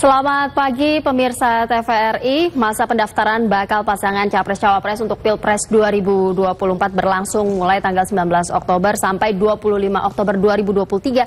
Selamat pagi pemirsa TVRI. Masa pendaftaran bakal pasangan Capres-Cawapres untuk Pilpres 2024 berlangsung mulai tanggal 19 Oktober sampai 25 Oktober 2023